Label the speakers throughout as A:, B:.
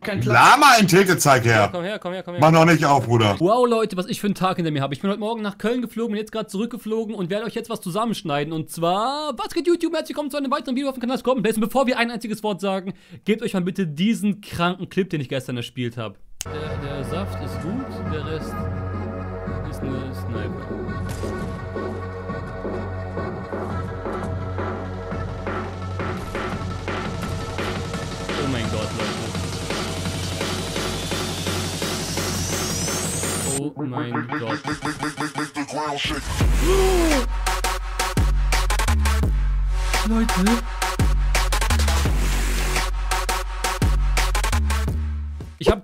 A: Platz.
B: Lama ein Tiltezeig
C: Ja,
B: her.
C: komm her, komm her, komm her.
B: Mach noch nicht auf, Bruder.
C: Wow, Leute, was ich für einen Tag hinter mir habe. Ich bin heute Morgen nach Köln geflogen und jetzt gerade zurückgeflogen und werde euch jetzt was zusammenschneiden. Und zwar, was geht YouTube? Herzlich willkommen zu einem weiteren Video auf dem Kanal Scorpion Place. Und bevor wir ein einziges Wort sagen, gebt euch mal bitte diesen kranken Clip, den ich gestern erspielt habe. Der, der Saft ist gut, der Rest mein Gott. Leute.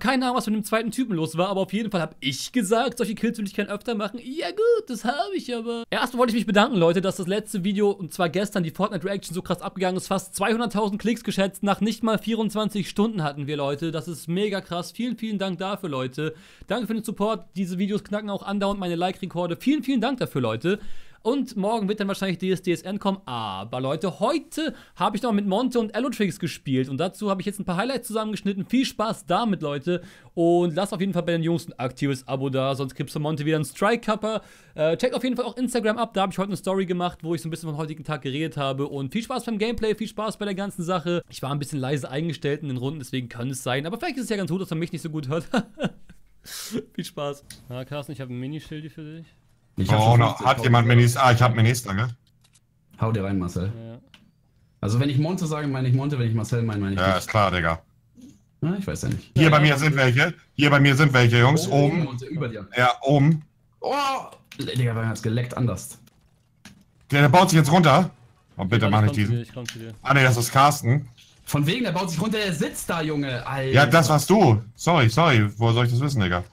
C: Keine Ahnung, was mit dem zweiten Typen los war, aber auf jeden Fall habe ich gesagt, solche Kills will ich gerne öfter machen. Ja gut, das habe ich aber. Erstmal wollte ich mich bedanken, Leute, dass das letzte Video, und zwar gestern, die Fortnite-Reaction so krass abgegangen ist. Fast 200.000 Klicks geschätzt. Nach nicht mal 24 Stunden hatten wir, Leute. Das ist mega krass. Vielen, vielen Dank dafür, Leute. Danke für den Support. Diese Videos knacken auch andauernd meine Like-Rekorde. Vielen, vielen Dank dafür, Leute. Und morgen wird dann wahrscheinlich DSDSN kommen. Aber Leute, heute habe ich noch mit Monte und Allotrix gespielt. Und dazu habe ich jetzt ein paar Highlights zusammengeschnitten. Viel Spaß damit, Leute. Und lasst auf jeden Fall bei den Jungs ein aktives Abo da. Sonst es von Monte wieder einen Strike-Cupper. Äh, checkt auf jeden Fall auch Instagram ab. Da habe ich heute eine Story gemacht, wo ich so ein bisschen vom heutigen Tag geredet habe. Und viel Spaß beim Gameplay, viel Spaß bei der ganzen Sache. Ich war ein bisschen leise eingestellt in den Runden, deswegen kann es sein. Aber vielleicht ist es ja ganz gut, dass man mich nicht so gut hört. viel Spaß. Ja, Carsten, ich habe ein Minischildi für dich.
A: Ich
B: Oh, noch,
A: 50.000
B: hat jemand Minis? Ah, ich hab Minis, danke.
A: Hau dir rein, Marcel.
C: Ja.
A: Also wenn ich Monte sage, meine ich Monte, wenn ich Marcel meine, meine ich
B: Ja,
A: dich.
B: ist klar, Digga.
A: Ja, ich weiß ja nicht.
B: Hier bei mir sind welche. Hier bei mir sind welche, Jungs.
A: Oh,
B: Oben.
A: Monte, über dir.
B: Ja, oben.
A: Oh! Digga, bei mir hat's geleckt anders.
B: Der, der baut sich jetzt runter. Oh, bitte
C: Ja,
B: mach
C: ich
B: nicht diesen.
C: Ich komm zu dir.
B: Ah, nee, das ist Carsten.
A: Von wegen, der baut sich runter, der sitzt da, Junge. Alter.
B: Ja, das warst du. Sorry, sorry. Woher soll ich das wissen, Digga?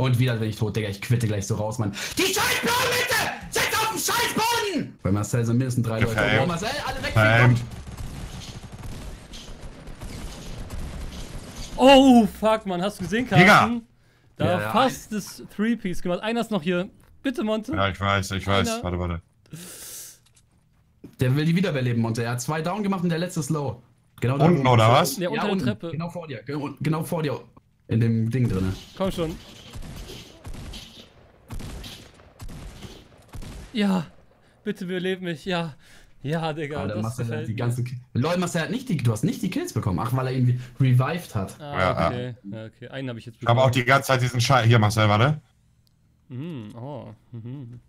A: Und wieder bin ich tot, Digga. Ich quitte gleich so raus, Mann. Die scheiß Mitte! Sitz auf dem scheiß Boden! Bei Marcel sind mindestens drei Leute. Oh, Marcel, alle weg!
C: Oh, fuck, man, hast du gesehen, Carsten?
B: Digga.
C: Da
A: Ja, ja.
C: fast das Three-Piece gemacht. Einer ist noch hier. Bitte, Monte.
B: Ja, ich weiß, ich weiß.
C: Einer.
B: Warte, warte.
A: Der will die wiederbeleben, Monte. Er hat zwei Down gemacht und der letzte ist low. Genau da
B: Unten, oder was?
C: Ja, unter der
A: unten.
C: Treppe.
A: Genau vor dir. Genau, genau vor dir. In dem Ding drinne.
C: Komm schon. Ja, bitte überleb mich. Ja, ja, Digga,
A: Alter,
C: das gefällt
A: die
C: mir.
A: ganzen. Ki- Leute, Marcel hat nicht die. Du hast nicht die Kills bekommen. Ach, weil er irgendwie revived hat.
C: Ah,
B: Ja,
C: okay. Ja, okay. Einen habe ich jetzt
B: Ich habe auch die ganze Zeit diesen Scheiß. Hier, Marcel, warte.
C: Mhm, oh. Mhm.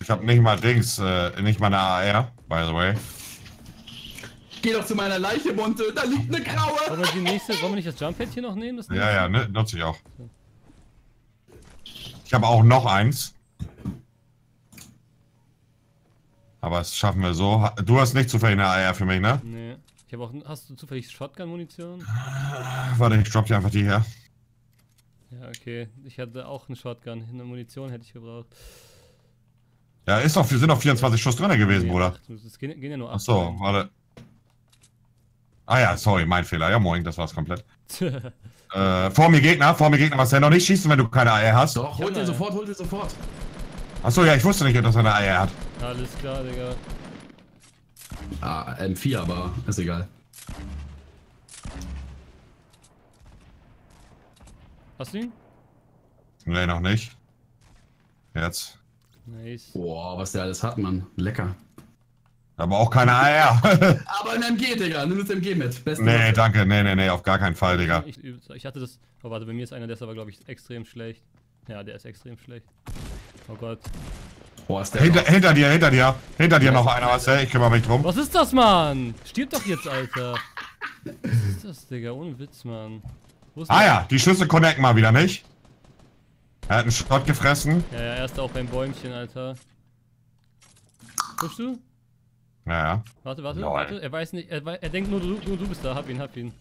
B: Ich habe nicht mal Dings, äh, nicht mal eine AR, by the way.
A: Geh doch zu meiner Leiche, Monte. Da liegt eine graue.
C: Wir die nächste, wollen wir nicht das Jump-Pad hier noch nehmen? Das
B: Ja, ja, ne, nutze ich auch. Ich habe auch noch eins. Aber das schaffen wir so. Du hast nicht zufällig eine AR für mich, ne?
C: Nee. Ich habe auch. Hast du zufällig Shotgun-Munition?
B: Warte, ich drop dir einfach die her.
C: Ja, okay. Ich hatte auch einen Shotgun. Eine Munition hätte ich gebraucht.
B: Ja, ist doch, sind noch 24 Schuss drin gewesen,
C: Nee,
B: Bruder.
C: Es gehen, gehen ja nur
B: Ach
C: acht.
B: so, warte. Ah ja, sorry, mein Fehler. Ja, moin, das war's komplett. Äh, vor mir Gegner, vor mir Gegner, Marcel, noch nicht schießen, wenn du keine AR hast.
A: Doch, hol
C: Ja,
A: dir
C: ja.
A: sofort, hol dir sofort.
B: Achso, ja, ich wusste nicht, dass er eine AR hat.
C: Alles klar, Digga.
A: Ah, M4, aber ist egal.
C: Hast du ihn?
B: Nee, noch nicht. Jetzt.
C: Nice.
A: Boah, was der alles hat, Mann. Lecker.
B: Aber auch keine AR.
A: Aber ein MG, Digga. Nimm das MG mit. Beste
B: nee,
A: Waffe.
B: danke. Nee, nee, nee, auf gar keinen Fall, Digga.
C: Ich, ich hatte das. Oh, warte, bei mir ist einer, der ist aber, glaube ich, extrem schlecht. Ja, der ist extrem schlecht. Oh Gott.
A: Boah, ist der
B: Hinter, hinter dir, hinter dir. Hinter dir noch einer, Marcel. Ich kümmere mich drum.
C: Was ist das, Mann? Stirb doch jetzt, Alter. Was ist das, Digga? Ohne Witz, Mann. Wo ist
B: Ah
C: der?
B: ja, die Schüsse connecten mal wieder nicht. Er hat einen Schrott gefressen.
C: Ja, ja, er ist da auch beim Bäumchen, Alter. Pushst du?
B: Ja, ja.
C: Warte, warte,
B: Lol.
C: warte. Er weiß nicht, er, er denkt nur du, nur du bist da. Hab ihn, hab ihn.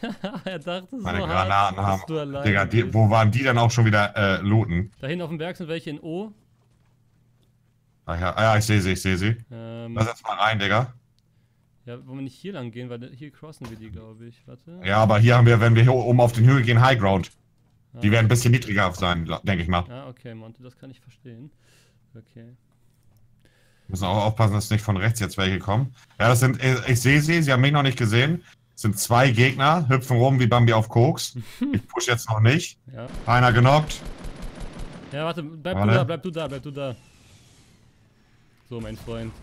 C: er dachte so
B: Meine
C: hart,
B: Granaten
C: dass
B: haben. Digga, die, wo waren die denn auch schon wieder äh, looten?
C: Da hinten auf dem Berg sind welche in O.
B: Ach ja, ah ja, ich sehe sie, ich sehe sie.
C: Ähm,
B: Lass jetzt mal rein, Digga.
C: ja, wollen wir nicht hier lang gehen, weil hier crossen wir die, glaube ich. Warte.
B: Ja, aber hier haben wir, wenn wir hier oben auf den Hügel gehen, High Ground. Die
C: Ah.
B: werden ein bisschen niedriger sein, denke ich mal.
C: Ah, okay, Monte, das kann ich verstehen. Okay.
B: Müssen auch aufpassen, dass nicht von rechts jetzt welche kommen. Ja, das sind, ich, ich sehe sie, sie haben mich noch nicht gesehen. Sind zwei Gegner, hüpfen rum wie Bambi auf Koks. Ich push jetzt noch nicht.
C: Ja.
B: Einer genockt.
C: Ja, warte, bleib
B: Warte.
C: du da, bleib du da, bleib du da. So, mein Freund.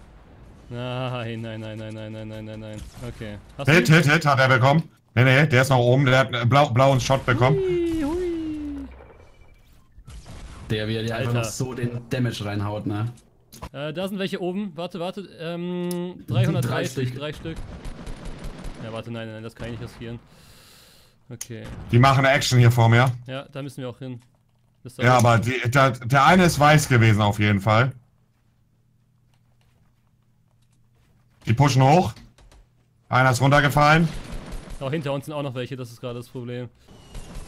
C: Nein, nein, nein, nein, nein, nein, nein, nein, nein. Okay. Hast
B: Hit,
C: du?
B: Hit, Hit hat er bekommen. Nee, nee, der ist noch oben. Der hat einen blau, blauen Shot bekommen.
C: Hui, hui.
A: Der, wie er dir einfach
C: Alter.
A: noch so den Damage reinhaut, ne?
C: Äh, da sind welche oben. Warte, warte. Ähm, 330,
A: Drei
C: Stück. Ja, warte, nein, nein, das kann ich nicht riskieren. Okay.
B: Die machen Action hier vor mir.
C: Ja, da müssen wir auch hin.
B: Ja, aber die, der, der eine ist weiß gewesen auf jeden Fall. Die pushen hoch. Einer ist runtergefallen.
C: Auch hinter uns sind auch noch welche, das ist gerade das Problem.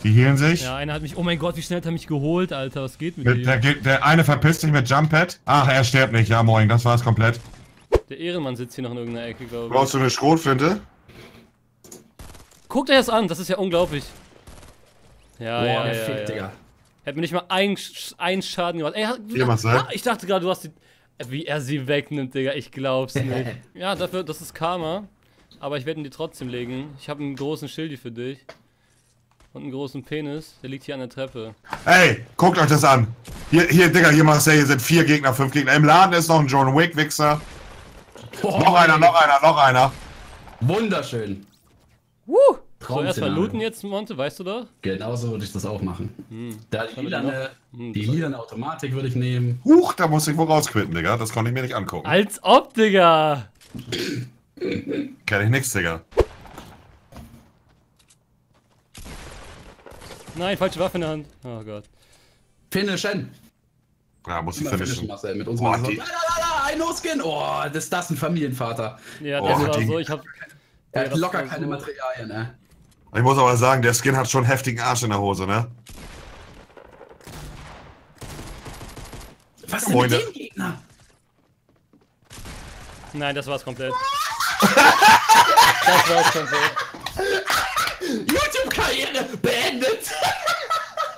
B: Die healen sich.
C: Ja, einer hat mich. Oh mein Gott, wie schnell hat er mich geholt, Alter. Was geht mit
B: Mit,
C: ihm?
B: der, geht- der eine verpisst sich mit Jump Pad. Ach, er stirbt nicht. Ja, moin, das war's komplett.
C: Der Ehrenmann sitzt hier noch in irgendeiner Ecke, glaube ich.
B: Brauchst du eine Schrotflinte?
C: Guckt euch das an, das ist ja unglaublich. Ja,
A: Boah,
C: ja,
A: der
C: ja,
A: Fick,
C: ja.
A: Digga.
C: Hätte mir nicht mal einen, Sch- einen Schaden gemacht. Ey,
B: Hier, Marcel.
C: ah, ich dachte gerade, du hast die. Wie er sie wegnimmt, Digga, ich glaub's nicht. ja, dafür, das ist Karma. Aber ich werde ihn dir trotzdem legen. Ich habe einen großen Schildi für dich. Und einen großen Penis. Der liegt hier an der Treppe.
B: Ey, guckt euch das an. Hier, hier, Digga, hier Marcel, hier sind vier Gegner, fünf Gegner. Im Laden ist noch ein John Wick Wichser.
A: Boah,
B: Noch einer, noch einer, noch einer.
A: Wunderschön.
C: Woo! So,
A: Traum-
C: erstmal looten jetzt, Monte, weißt du doch?
A: Genauso würde ich das auch machen. Da die lilane,
C: Hm,
A: die
C: das-
A: lilane Automatik würde ich nehmen.
B: Huch, da muss ich wohl rausquitten, Digga. Das konnte ich mir nicht angucken.
C: Als ob, Digga!
B: Kenn ich nix, Digga.
C: Nein, falsche Waffe in der Hand. Oh Gott.
A: Finishen.
B: Ja, muss ich
A: finishen,
B: finishen.
A: Marcel. Mit uns
B: Boah,
A: mal so.
B: die-
A: La, la, la, la, ein No-Skin. Oh, das ist das ein Familienvater.
C: Ja,
B: Oh,
C: das war
B: die-
C: so, ich hab.
A: Er hat locker
C: war
A: keine
C: so-
A: Materialien, ne?
B: Ich muss aber sagen, der Skin hat schon heftigen Arsch in der Hose, ne?
A: Was denn
B: Freunde.
A: mit dem Gegner?
C: Nein, das war's komplett. das war's komplett.
A: YouTube-Karriere beendet.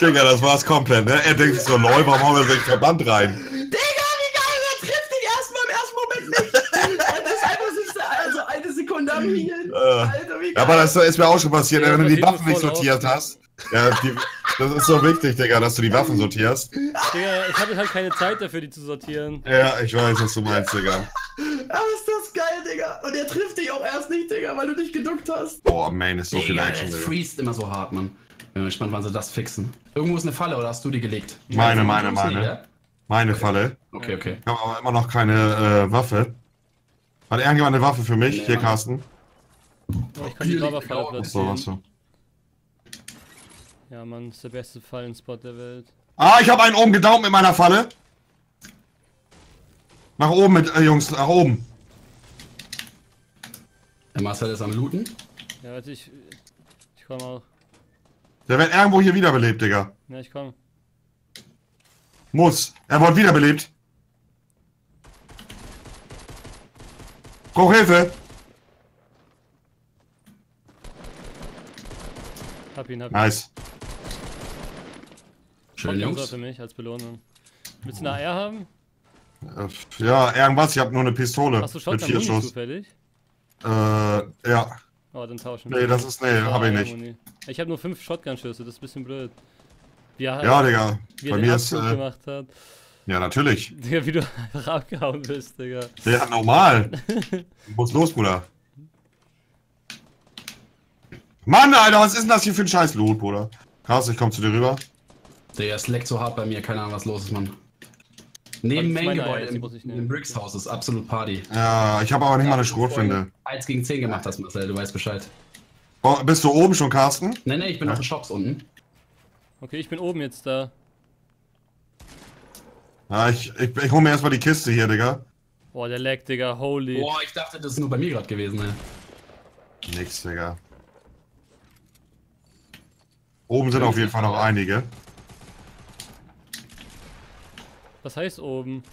B: Digga, das war's komplett, ne? Er denkt sich so, lol, warum haben wir sich Verband rein?
A: Digga, wie geil, er trifft den erstmal im ersten Moment nicht. Und das ist einfach so, also eine Sekunde am Healen.
B: Äh,
A: Alter, wie geil.
B: Ja, aber das ist mir auch schon passiert,
C: Ja,
B: wenn du die Waffen nicht sortiert hast. Ja, die, das ist so wichtig, Digga, dass du die Waffen sortierst.
C: Digga, ich hatte halt keine Zeit dafür, die zu sortieren.
B: Ja, ich weiß, was du meinst, Digga.
A: Ah, ist das geil, Digga. Und er trifft dich auch erst nicht, Digga, weil du dich geduckt hast.
B: Boah, Main ist so viel
A: Digga,
B: Action,
A: das
B: Digga.
A: freest immer so hart, Mann. Bin mal gespannt, wann sie das fixen. Irgendwo ist eine Falle, oder hast du die gelegt?
B: Meine, meine,
A: hast die,
B: meine.
A: ja?
B: Meine Falle.
A: Okay, okay.
B: Ich habe aber immer noch keine äh, Waffe. Hat irgendjemand eine Waffe für mich?
A: Nee,
B: Hier,
A: Mann.
B: Carsten.
C: Oh, ich kann die Lavafalle
B: So,
C: platzieren.
B: so.
C: Ja, Mann, ist der beste Fallenspot der Welt.
B: Ah, ich habe einen oben gedaumt mit meiner Falle. Nach oben mit, äh, Jungs, nach oben.
A: Der Marcel ist am Looten.
C: Ja, warte, ich. Ich komm auch.
B: Der wird irgendwo hier wiederbelebt, Digga.
C: Ja, ich komm.
B: Muss. Er wurde wiederbelebt. Brauch Hilfe.
C: Hab ihn, hab ihn.
B: Nice.
A: Schön, Jungs.
C: für mich als Belohnung. Willst du eine AR haben?
B: Äh, Ja, irgendwas. Ich habe nur eine Pistole.
C: Hast du
B: mit
C: Shotgun
B: vier
C: Muni
B: Schuss.
C: zufällig?
B: Äh, ja.
C: Oh, dann tauschen
B: Nee, das ist, nee, habe ich nicht.
C: Muni. Ich habe nur fünf Shotgun-Schüsse, das ist ein bisschen blöd. Wie er,
B: Ja, Digga.
C: wie er
B: Bei mir ist, äh,
C: gemacht hat.
B: ja, natürlich.
C: Digga, wie du einfach abgehauen bist, Digga.
B: Ja, normal. Muss los, Bruder. Mann, Alter, was ist denn das hier für ein scheiß Loot, Bruder? Krass, ich komm zu dir rüber.
A: Der ist leckt so hart bei mir, keine Ahnung, was los ist, Mann. Neben
C: meine
A: Main-Gebäude im,
C: muss ich nehmen.
A: im Bricks-Haus ist absolut Party.
B: Ja, ich habe aber nicht mal eine
A: Ja,
B: Schrotflinte.
A: 1 gegen 10 gemacht hast, Marcel, du weißt Bescheid.
B: Oh, bist du oben schon, Carsten?
A: Nee, nee, ich bin auf den Shops unten.
C: Okay, ich bin oben jetzt da.
B: Ja, ich, ich, ich hol mir erstmal die Kiste hier, Digga.
C: Boah, der lag, Digga, holy.
A: Boah, ich dachte, das ist nur bei mir gerade gewesen, ne?
B: Nix, Digga. Oben sind auf jeden Fall noch einige.
C: Was heißt oben?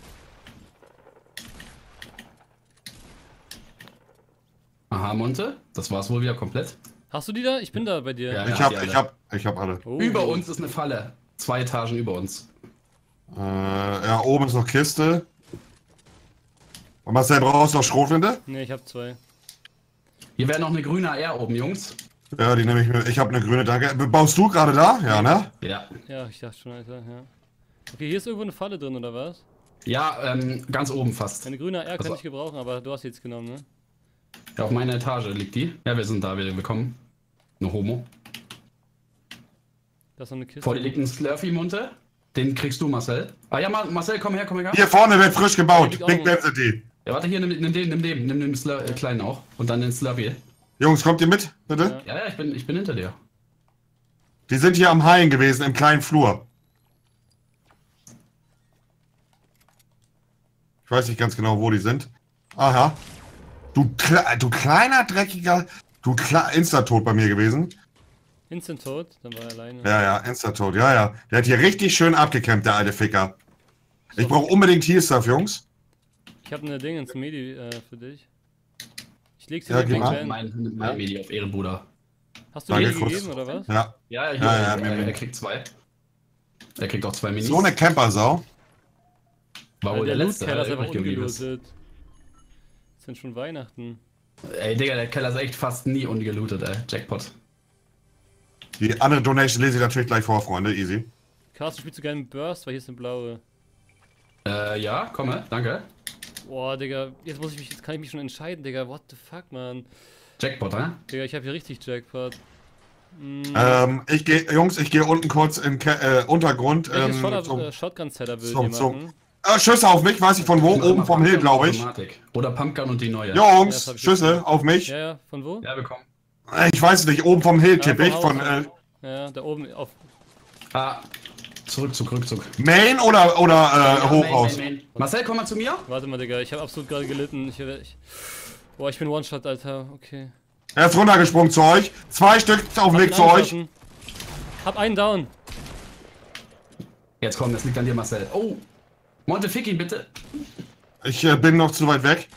A: Aha, Monte, das war's wohl wieder komplett.
C: Hast du die da? Ich bin da bei dir.
A: Ja.
B: Ich hab,
A: alle.
B: ich hab, ich hab alle.
C: Oh.
A: Über uns ist eine Falle. Zwei Etagen über uns.
B: Äh, ja, oben ist noch Kiste. Und Marcel, brauchst du noch Schrotflinte?
C: Ne, ich hab zwei.
A: Hier wäre noch eine grüne AR oben, Jungs.
B: Ja, die nehme ich mir. Ich habe eine grüne, danke. Baust du gerade da? Ja, ne?
A: Ja.
C: Ja, ich dachte schon, Alter, ja. Okay, hier ist irgendwo eine Falle drin, oder was?
A: Ja, ähm, ganz oben fast.
C: Eine grüne R kann
A: Also-
C: ich gebrauchen, aber du hast sie jetzt genommen, ne?
A: Ja, auf meiner Etage liegt die. Ja, wir sind da wieder gekommen. Eine Homo.
C: Da ist noch eine Kiste.
A: Vor dir liegt ein Slurfy-Munte. Den kriegst du, Marcel. Ah ja, Mar Marcel, komm her, komm her.
B: Hier vorne wird frisch gebaut. Big. Density.
A: Ja, warte, hier, nimm, nimm den, nimm den, nimm den Slur äh, kleinen auch. Und dann den Slurpy.
B: Jungs, kommt ihr mit, bitte?
C: Ja.
A: Ja, ich bin, ich bin hinter dir.
B: Die sind hier am Haien gewesen, im kleinen Flur. Ich weiß nicht ganz genau, wo die sind. Aha. Du, kle du kleiner, dreckiger... Du kle Insta-Tot bei mir gewesen.
C: Instant tot, dann war er alleine.
B: Ja, ja, Insta-Tot. Ja, ja. Der hat hier richtig schön abgekämpft, der alte Ficker. Ich brauche unbedingt Heal-Stuff, Jungs.
C: Ich habe eine Ding ins Medi äh, für dich. Ich leg sie
B: Ja,
C: direkt.
A: Mein, mein Medi auf Ehrenbruder.
C: Hast du
B: Danke,
C: gegeben, oder was?
B: Ja.
A: Ja, hier,
B: Ja, ja,
A: er, er, er kriegt zwei. Er kriegt auch zwei Minis.
B: So eine Camper-Sau.
A: War wohl
C: der
A: der letzte,
C: Loot-Keller
A: der
C: ist einfach
A: übrig geblieben ist.
C: ungelootet. Ist denn schon Weihnachten?
A: Ey, Digga, der Keller ist echt fast nie ungelootet, ey. Jackpot.
B: Die andere Donation lese ich natürlich gleich vor, Freunde. Easy.
C: Carsten, spielst du gerne mit Burst, weil hier ist eine blaue.
A: Äh, ja, komme, danke.
C: Boah, Digga, jetzt muss ich mich, jetzt kann ich mich schon entscheiden, Digga. What the fuck, man.
A: Jackpot, hä?
C: Digga, ich habe hier richtig Jackpot. Mm,
B: Ähm, ich gehe, Jungs, ich gehe unten kurz in Ke äh, Untergrund. Ähm,
C: Shot
B: zum,
C: äh, Shotgun-Setup will
B: zum- zum- äh, Schüsse auf mich, weiß ich von wo, oben vom Hill, glaube ich.
A: Oder Pumpgun und die neue.
C: Ja,
B: Jungs,
C: hab ich
B: Schüsse auf mich.
C: Ja, ja, von wo?
A: Ja, bekommen.
B: Ich weiß nicht, oben vom Hill
C: Ja,
B: tippe ich. Von äh,
C: Ja, da oben auf.
A: Ah, Zurückzug, Rückzug.
B: Main oder, oder äh,
A: Ja,
B: Hochhaus?
A: Main, Main, Main. Marcel, komm mal zu mir.
C: Warte mal, Digga, ich habe absolut gerade gelitten. Ich, ich, boah, ich bin One-Shot, Alter. Okay.
B: Er ist runtergesprungen zu euch. Zwei Stück auf dem Weg
C: Hab
B: zu euch.
C: Hab einen down.
A: Jetzt komm, das liegt an dir, Marcel. Oh, Monte, fick ihn bitte.
B: Ich äh, bin noch zu weit weg.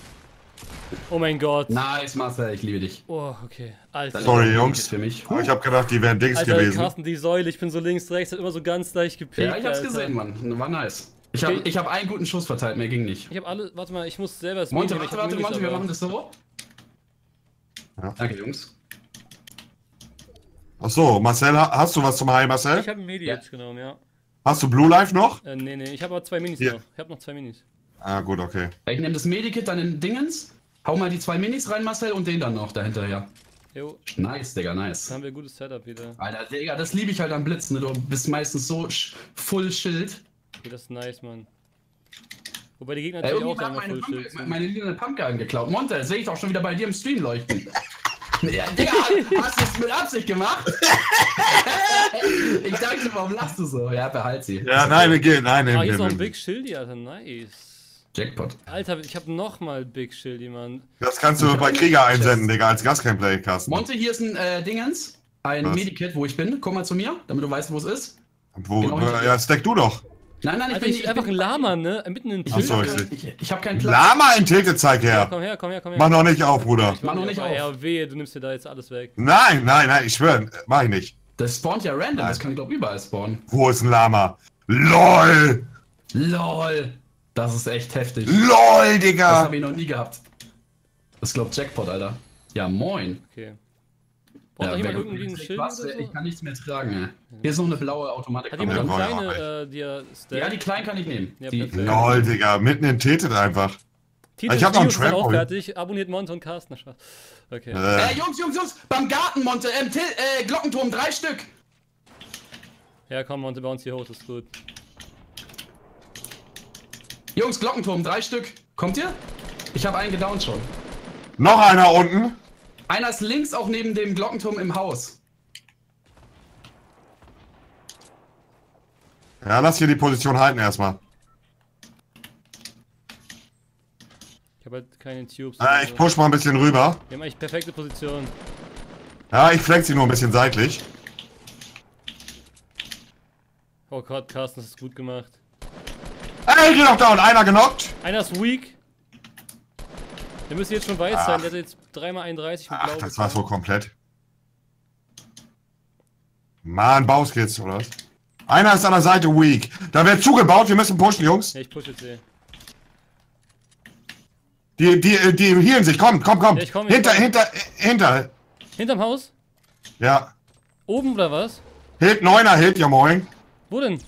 C: Oh mein Gott.
A: Nice, Marcel, ich liebe dich.
C: Oh, okay. Alter.
B: Sorry,
A: Das ist
B: Jungs.
A: Für mich.
B: Ich habe gedacht, die wären Dings
C: Alter,
B: gewesen.
C: Carsten, die Säule, ich bin so links, rechts, hat immer so ganz leicht gepickt.
A: Ja, ich hab's
C: Alter.
A: gesehen, Mann. War nice. Ich habe
C: Okay.
A: ich hab einen guten Schuss verteilt, mehr ging nicht.
C: Ich hab alle, warte mal, ich muss selber das
A: Monte,
C: ich
A: warte,
C: hab
A: warte, Monte, wir machen das so.
B: Ja.
A: Danke, Jungs.
B: Ach so, Marcel, ha- hast du was zum High,
C: Ich
B: Marcel?
C: habe ein Medi
A: Ja.
C: jetzt genommen, ja.
B: Hast du Blue Life noch?
C: Äh, nee, nee, ich habe aber zwei Minis
B: Hier.
C: noch. Ich habe noch zwei Minis.
B: Ah, gut, okay.
A: Ich nehme das Medikit dann in Dingens. Hau mal die zwei Minis rein, Marcel, und den dann noch dahinterher.
C: Jo,
A: Nice, Digga, nice.
C: dann haben wir ein gutes Setup wieder.
A: Alter, Digga, das liebe ich halt am Blitz, ne? Du bist meistens so sch- full Schild.
C: Okay, das ist nice, Mann. Wobei die Gegner
A: Ey,
C: natürlich auch
A: irgendjemand
C: einmal
A: hat meine,
C: voll
A: Pump,
C: Schild sind.
A: meine lila Pumpgun geklaut. Monte, das sehe ich doch schon wieder bei dir im Stream leuchten. Ja, Digga, hast du es mit Absicht gemacht? ich dachte, warum lachst du so? Ja, behalt sie.
B: Ja, nein, wir gehen. Nein, nein,
C: Ah, hier ist noch ein. Big Shildy, Alter, nice.
A: Jackpot.
C: Alter, ich habe nochmal Big Shildy, Mann.
B: Das kannst du bei Krieger einsenden, Digga, als Gastgameplay, Carsten.
A: Monte, hier ist ein äh, Dingens. Ein
B: Was?
A: Medikit, wo ich bin. Komm mal zu mir, damit du weißt, wo es ist.
B: Wo,
A: dir.
B: ja, stack du doch.
A: Nein, nein, ich
C: Alter,
A: bin
C: ich bin einfach ein Lama, ne? Mitten in den
A: Ich,
B: Ach so,
C: Schild.
B: ich-
A: ich, ich habe keinen Platz.
B: Lama in Tilted, zeig
C: Ja,
B: her.
C: komm her, komm her, komm her.
B: Mach noch nicht auf, Bruder.
A: Mach noch nicht auf.
C: Ja, wehe, du nimmst dir da jetzt alles weg.
B: Nein, nein, nein, ich schwöre, mach ich nicht.
A: Das spawnt ja random. Das
B: Nein.
A: kann, glaub ich, überall spawnen.
B: Wo ist ein Lama? LOL!
A: LOL. Das ist echt heftig.
B: LOL,
A: Das
B: Digga!
A: habe ich noch nie gehabt. Das ist, glaub Jackpot, Alter. Ja, moin.
C: Okay. Braucht
A: wer-
C: jemand irgendwie ein
A: ich
C: Schild
A: was,
C: oder
A: Ich
C: so?
A: kann nichts mehr tragen, ey. Hier ist noch eine blaue Automatik.
C: Hat jemand
B: Ja,
C: eine kleine, äh, die er
A: ja, die kleinen kann ich nehmen.
C: Ja,
A: die.
B: LOL, Digga, mitten in Tilted einfach.
C: Tito
B: Ich hab noch einen
C: auch
B: Trampoline.
C: fertig. Abonniert Monte und Carsten. Okay.
B: Äh,
A: Äh, Jungs, Jungs, Jungs, beim Garten, Monte, ähm, Till, äh, Glockenturm, drei Stück.
C: Ja, komm, Monte, bei uns hier hoch, das ist gut.
A: Jungs, Glockenturm, drei Stück. Kommt ihr? Ich habe einen gedownt schon.
B: noch einer unten.
A: Einer ist links auch neben dem Glockenturm im Haus.
B: Ja, lass hier die Position halten erstmal.
C: Ich habe halt keine Tubes.
B: Äh, ich push mal ein bisschen rüber.
C: Wir haben eigentlich perfekte Position.
B: Ja, ich flex sie nur ein bisschen seitlich.
C: Oh Gott, Carsten, das ist gut gemacht.
B: Ey, geh doch down, einer genockt.
C: Einer ist weak. Der müsste jetzt schon weiß sein. Der hat jetzt 3x31 mit
B: Ach,
C: Blau.
B: das war so
C: bekommen.
B: komplett. Mann, Bauskits, oder was? Einer ist an der Seite weak. Da wird zugebaut, wir müssen pushen, Jungs.
C: Ja, ich push jetzt eh.
B: Die, die, die healen sich. Komm, komm, komm.
C: Ja, ich komm, ich
B: hinter,
C: komm.
B: hinter, hinter.
C: Hinterm Haus?
B: Ja.
C: Oben oder was?
B: Hilt, Neuner, Hilt, ja moin.
C: Wo denn?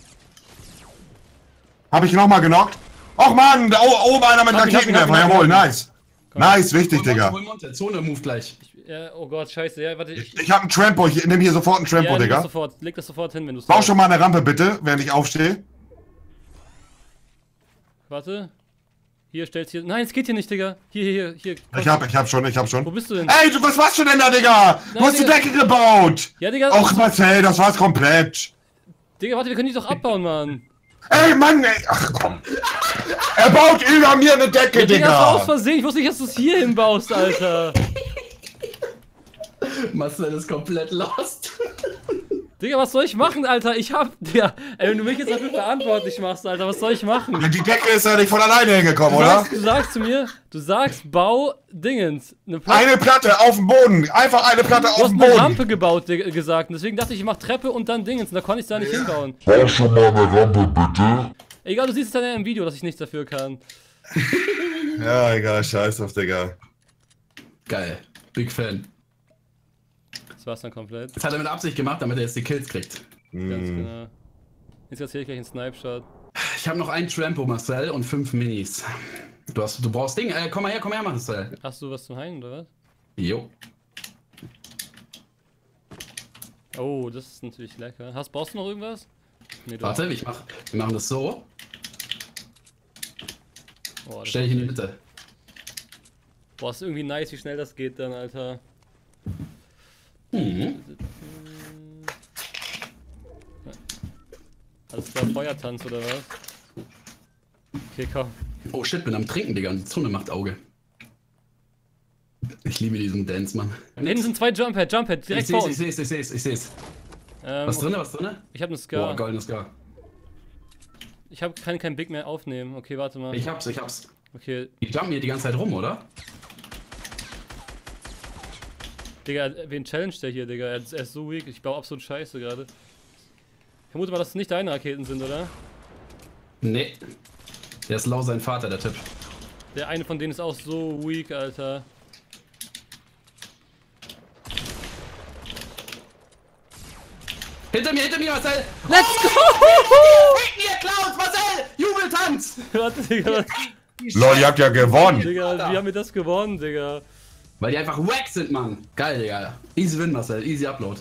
B: Hab ich nochmal genockt? Och man, da oben einer mit
C: ich, ich,
B: Raketenwerfer.
C: ich,
B: Jawohl,
C: hab ich.
B: nice. Nice, wichtig, Digga.
A: Hol Monte, Zone move gleich.
C: Ja, oh Gott, scheiße. Ja, warte. Ich,
B: Ich hab einen Trampo. Ich nehme hier sofort einen Trampo,
C: ja,
B: Digga.
C: sofort. Leg das sofort hin, wenn du
B: Bau schon mal eine Rampe, bitte, während ich aufstehe.
C: Warte. Hier stellst hier. Nein, es geht hier nicht, Digga. Hier, hier, hier. hier.
B: Ich hab, ich hab schon, ich hab
C: Wo
B: schon.
C: bist du denn?
B: Ey, du, was machst du denn da, Digga? Du
C: Nein,
B: hast die
C: Digga.
B: Decke gebaut.
C: Ja, Digga.
B: Och, Marcel, das war's komplett.
C: Digga, warte, wir können die doch abbauen, Mann.
B: Ey, Mann, ey. Ach, komm. Er baut über mir eine Decke,
C: Digga, das war aus. Versehen. Ich wusste nicht, dass du es hier hinbaust, Alter.
A: Marcel ist komplett lost.
C: Digga, was soll ich machen, Alter? Ich hab. Digga, ey, wenn du mich jetzt dafür verantwortlich machst, Alter, was soll ich machen?
B: Die Decke ist ja nicht von alleine hingekommen,
C: Du
B: oder?
C: sagst, du sagst zu mir, du sagst, bau Dingens. Eine Platte.
B: Eine Platte auf dem Boden. Einfach eine Platte
C: Du
B: auf
C: hast
B: dem
C: eine
B: Boden.
C: Rampe gebaut, gesagt. Und deswegen dachte ich, ich mach Treppe und dann Dingens. Und da konnte ich da nicht hinbauen.
D: Bau schon mal eine Rampe, bitte.
C: Egal, du siehst es dann ja im Video, dass ich nichts dafür kann.
B: Ja, egal, scheiß auf, Digga.
A: Geil. Big Fan.
C: Das war's dann komplett.
A: Das hat er mit Absicht gemacht, damit er jetzt die Kills kriegt.
C: Ganz genau. Jetzt erzähl ich gleich einen Snipe-Shot.
A: Ich habe noch einen Trampo, Marcel, und fünf Minis. Du, hast, du brauchst Ding. Äh, komm mal her, komm her, Marcel.
C: Hast du was zum Heilen, oder was?
A: Jo.
C: Oh, das ist natürlich lecker. Hast, brauchst du noch irgendwas? Nee, du
A: Warte, ich mach, wir machen das so.
C: Oh, das
A: Stell dich in die Mitte.
C: Boah, ist irgendwie nice, wie schnell das geht dann, Alter.
A: Mhm.
C: Alles klar, Feuertanz oder was? Okay, komm.
A: Oh shit, bin am Trinken, Digga, und die Zunge macht Auge. Ich liebe diesen Dance, Mann.
C: Da hinten sind zwei Jump-Head, Jump-Head,
A: Ich
C: direkt vor
A: seh's, ich
C: uns.
A: seh's, ich seh's, ich seh's.
C: Ähm,
A: Was drinne, was drinne?
C: Ich habe einen
A: Boah,
C: Scar.
A: goldenes Scar.
C: Ich hab, kann kein Big mehr aufnehmen. Okay, warte mal.
A: Ich hab's, ich hab's.
C: Okay,
A: Die jumpen hier die ganze Zeit rum, oder?
C: Digga, wen challenge der hier, Digga? Er ist, er ist so weak. Ich baue absolut scheiße gerade. Ich vermute mal, dass es nicht deine Raketen sind, oder?
A: Nee. Der ist lau sein Vater, der Typ.
C: Der eine von denen ist auch so weak, Alter.
A: Hinter mir, hinter mir, Marcel!
C: Let's go!
A: Fick mir, Cloud, Marcel! Jubeltanz!
C: Warte, Digga.
B: Lol, ihr habt ja gewonnen.
C: Digga, wie haben wir das gewonnen, Digga?
A: Weil die einfach wack sind, Mann. Geil, Digga. Easy win, Marcel. Easy Upload.